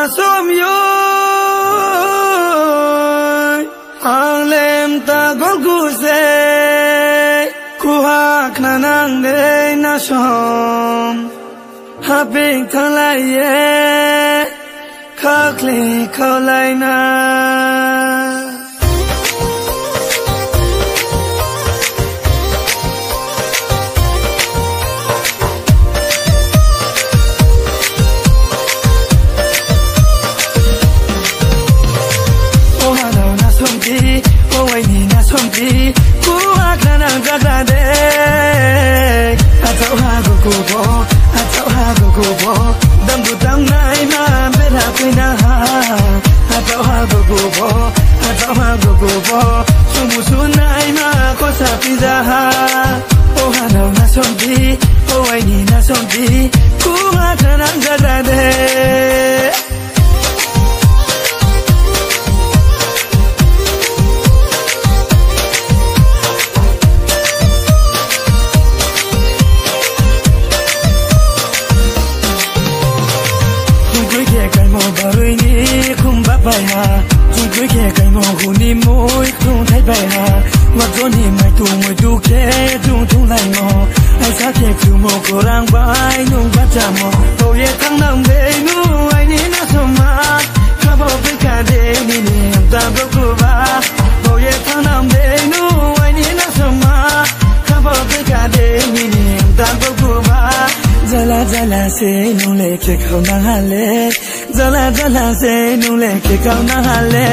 মাসুমিয় আলেম তাগল গুছে কুহাক নানান রে নাসম হাপি খলাইয়ে খাকলি খলাই না somji kuwa kana gadade atau hago kubo atau hago kubo dambu tam nai ma mera kuina ha atau hago kubo atau hago kubo sumu sunai ma kosa pizza ha oh hanau na somji oh aini na somji kuwa mo barui ni khum ba bai ha chung kui ke kai mo hu ni moi khum thai bai ha wa zo ni mai tu moi du ke chung chung lai mo ai sa ke chu mo ko rang bai nung ba cha mo to ye thang nam de nu ai ni na so ma ka bo pe ka de ni ni am ta bo ku ba to ye thang nam de nu ai ni na so ma ka bo pe ka de ni ni am ta bo जला जला से नुले के खाउना हाले जला जला से नुले के खाउना हाले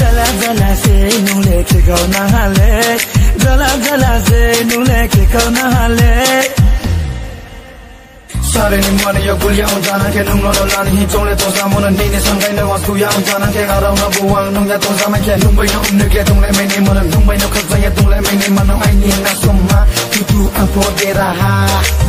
जला जला से नुले के खाउना हाले जला जला से नुले के खाउना हाले 사례니 뭐니 여굴야 온다나 게 눈물로 나는 희종래 도사모는 니네 상가에 내 와수야 온다나 게 가라우나 보왕 농야 도사마 게 눈물이 없는 게 동래 매니 뭐는 눈물이 없어 게 동래 매니 뭐는 아이니 나 솜마 두두 안 보게라 하